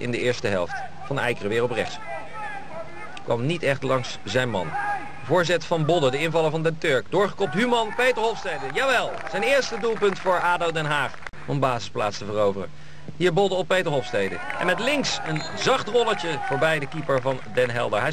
in de eerste helft. Van Eikeren weer op rechts. Kwam niet echt langs zijn man. Voorzet van Bodden, de invaller van Den Turk. Doorgekopt Human, Peter Hofstede. Jawel, zijn eerste doelpunt voor ADO Den Haag. Om basisplaats te veroveren. Hier Bodden op Peter Hofstede. En met links een zacht rolletje voorbij de keeper van Den Helder. Hij